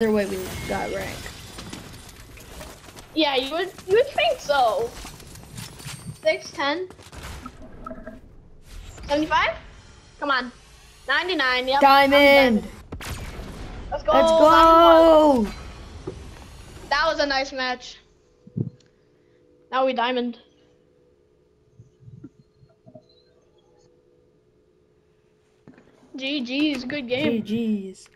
Either way, we got rank. Yeah, you would you would think so. Six, ten. 75? Come on. 99, yep. Diamond! Let's go. Let's go! That was a nice match. Now we diamond. GG's, good game. GG's.